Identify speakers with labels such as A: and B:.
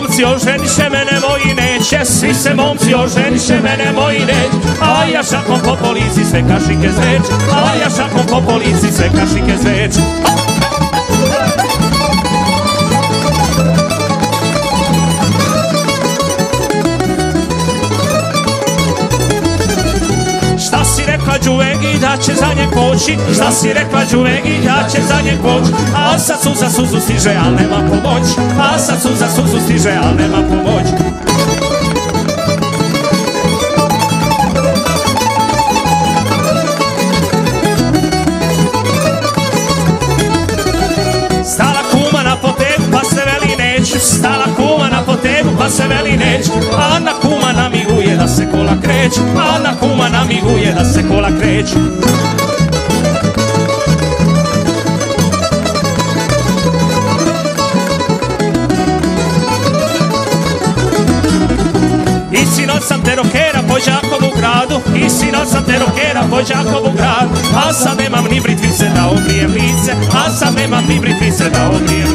A: momci oženiše mene moji neće Svi se momci oženiše mene moji neće. A ja šakom po policiji sve kašike zveć A ja šakom po policiji sve kašike zveć Đuvegi da će za njeg poći. Šta si rekla Đuvegi da će za njeg poći. A sad suza suzu stiže, al nema pomoć A sad suza suzu stiže, al nema pomoć Stala kuma na potegu pa se veli neću Stala kuma na potegu pa se veli neću A kola kreću A na kuma namiguje da se kola kreću. I sinoć sam te rokera po Đakovu gradu I sinoć sam te rokera po Đakovu gradu A sad nemam ni britvice da obrijem lice A sad nemam ni britvice da obrijem